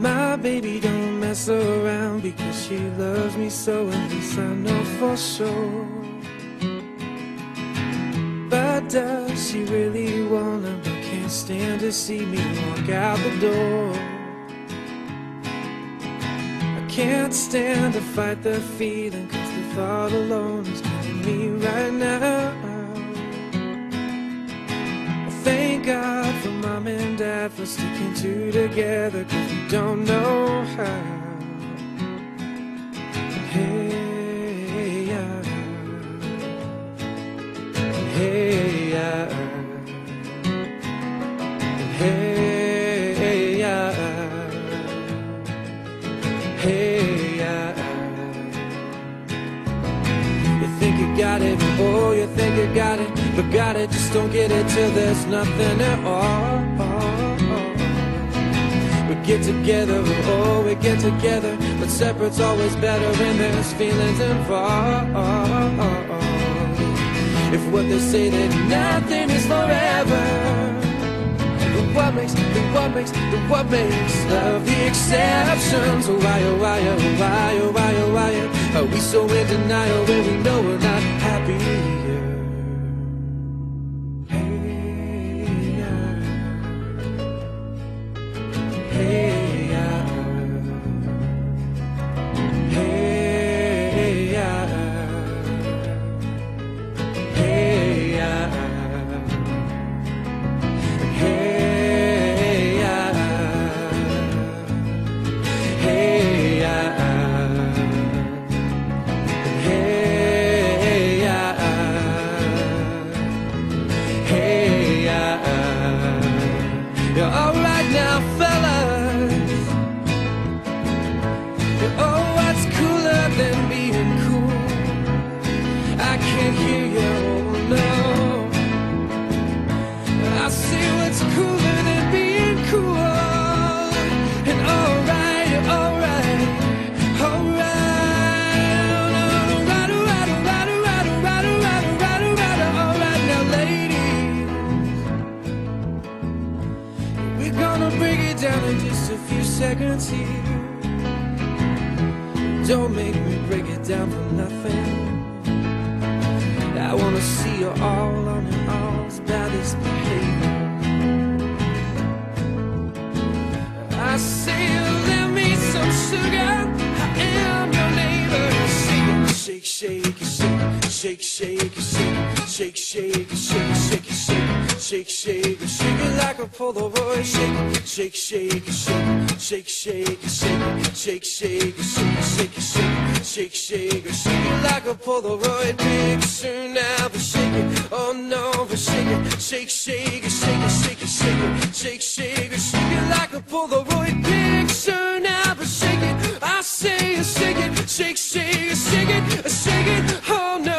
My baby don't mess around because she loves me so, and this I know for sure. But does she really wanna? But can't stand to see me walk out the door. I can't stand to fight the feeling, cause the thought alone is killing me sticking two together, cause we don't know how. Hey. Hey. Hey. Hey. You think you got it, oh, you think you got it, but got it, just don't get it till there's nothing at all. Get together, oh, we get together, but separate's always better when there's feelings involved. If what they say that nothing is forever, then what makes, then what makes, then what makes love the exception? So why, oh why, oh why, oh why, oh why, are we so in denial when we know we're not happy in just a few seconds here. Don't make me break it down for nothing. I wanna see you all on your all's baddest behavior. I say, lend me some sugar. I am your neighbor. Shake, shake, shake, shake, shake, shake, shake, shake, shake, shake, shake, shake, shake, shake, shake it like a Polaroid. Shake, shake, shake, shake, shake, shake, shake, shake, shake, shake, shake, shake, shake, shake, shake it like a Polaroid picture. Now, but shake it, oh no, but shake it, shake, shake, shake, shake, shake, shake, shake, shake it like a Polaroid picture. Now, but shake it, I say, shake it, shake, shake, shake it, shake it, oh no.